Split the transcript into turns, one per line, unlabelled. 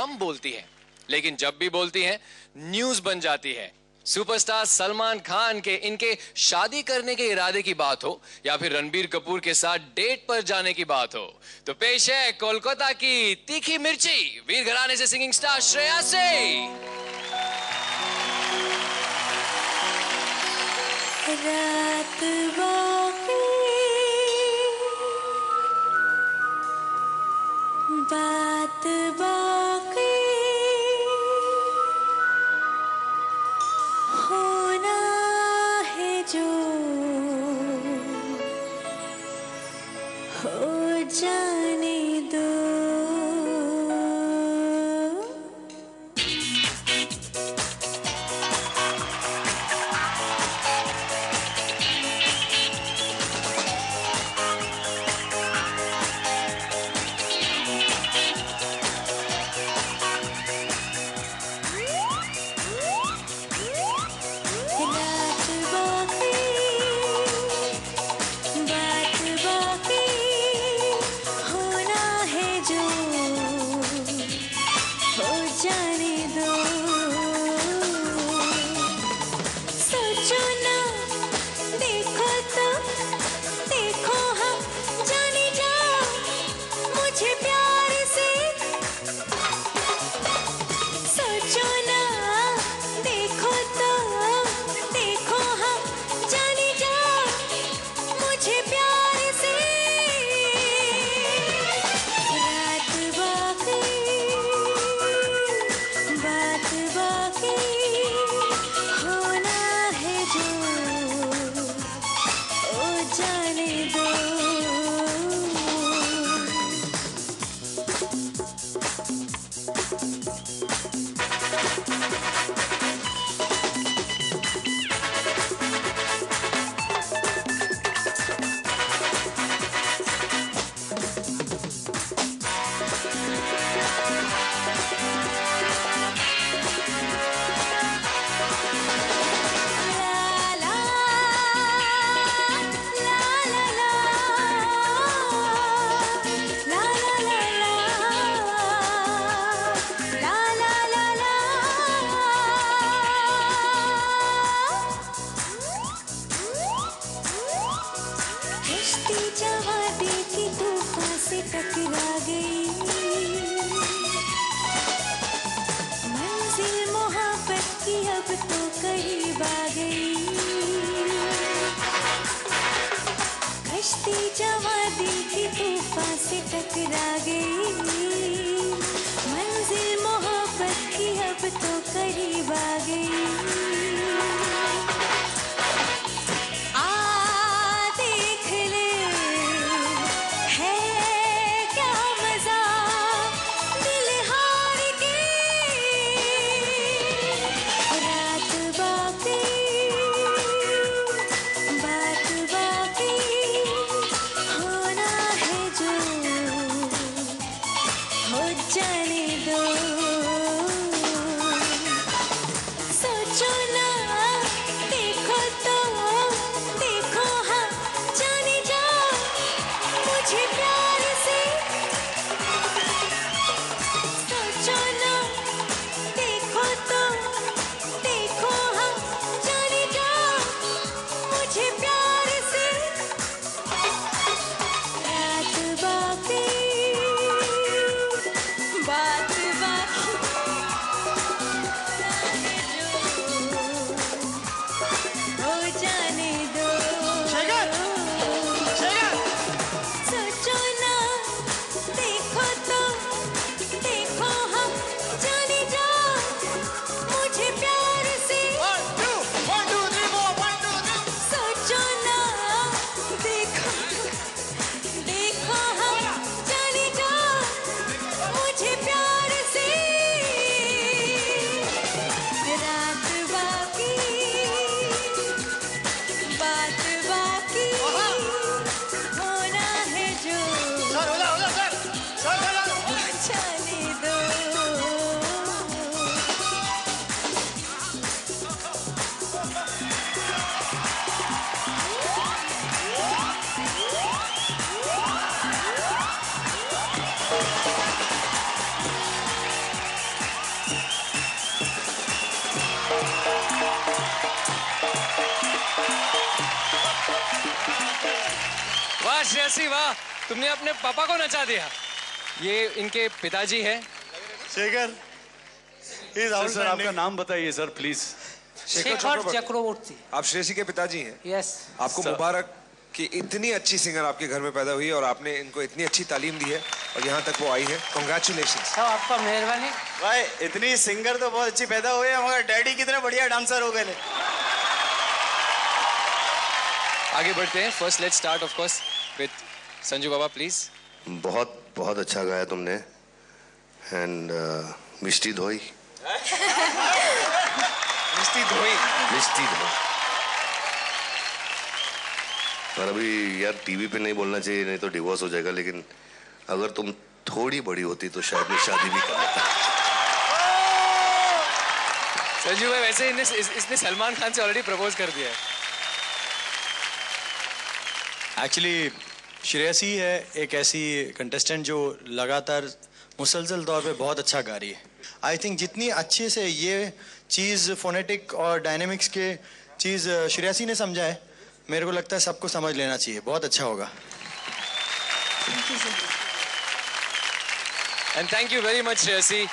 कम बोलती हैं, लेकिन जब भी बोलती हैं, न्यूज़ बन जाती है। सुपरस्टार सलमान खान के, इनके शादी करने के इरादे की बात हो, या फिर रणबीर कपूर के साथ डेट पर जाने की बात हो तो पेश है कोलकाता की तीखी मिर्ची, वीर घराने से सिंगिंग स्टार श्रेया से।
रात Thank जवाबी की तूफ़ान से टकरा गई। मंजिल मोहब्बत की अब तो करीब आ गई। कश्ती जवादी की तूफ़ान से टकरा गई। मंजिल मोहब्बत की अब तो करीब आ गई। हो
वाह श्रेयसी वाह। तुमने अपने पापा को नचा दिया। ये इनके पिताजी हैं।
शेखर
सर सर आपका नाम बताइए सर प्लीज़
शेखर चक्रवर्ती।
आप श्रेयसी के पिताजी हैं?
यस
आपको मुबारक कि इतनी अच्छी सिंगर आपके घर में पैदा हुई है और आपने इनको इतनी अच्छी तालीम दी है और यहाँ तक वो आई है। कॉन्ग्रेचुलेशन
सब आपका मेहरबानी।
भाई इतनी सिंगर तो बहुत अच्छी पैदा हुई है मगर डैडी कितने बढ़िया डांसर हो गए
आगे बढ़ते हैं। First let start of course with Sanju Baba please
बहुत बहुत अच्छा गाया तुमने। एंड मिष्टी धोई।
मिस्टी धोई।
मिष्टी धोई। पर अभी यार टीवी पे नहीं बोलना चाहिए नहीं तो डिवोर्स हो जाएगा लेकिन अगर तुम थोड़ी बड़ी होती तो शायद मैं शादी भी कर लेता।
संजू भाई वैसे इन्हें इस, इसने सलमान खान से ऑलरेडी प्रपोज कर दिया है।
एक्चुअली श्रेयसी है एक ऐसी कंटेस्टेंट जो लगातार मुसलसल तौर पे बहुत अच्छा गा रही है। आई थिंक जितनी अच्छे से ये चीज़ फोनेटिक और डायनेमिक्स के चीज़ श्रेयसी ने समझा है मेरे को लगता है सबको समझ लेना चाहिए। बहुत अच्छा होगा।
And thank you very much Shreyasi